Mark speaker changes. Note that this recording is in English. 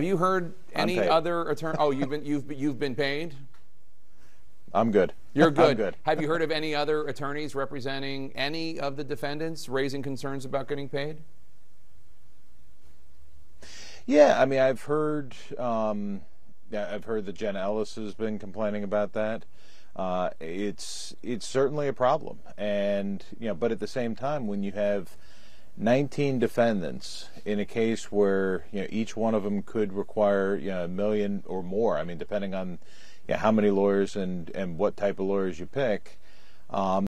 Speaker 1: Have you heard any other attorney? Oh, you've been you've you've been paid.
Speaker 2: I'm good.
Speaker 1: You're good.
Speaker 2: I'm good.
Speaker 1: Have you heard of any other attorneys representing any of the defendants raising concerns about getting paid?
Speaker 2: Yeah, I mean, I've heard, um, yeah, I've heard that Jenna Ellis has been complaining about that. Uh, it's it's certainly a problem, and you know, but at the same time, when you have 19 defendants in a case where you know each one of them could require you know a million or more, I mean, depending on you know, how many lawyers and and what type of lawyers you pick. Um,